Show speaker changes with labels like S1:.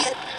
S1: Yeah.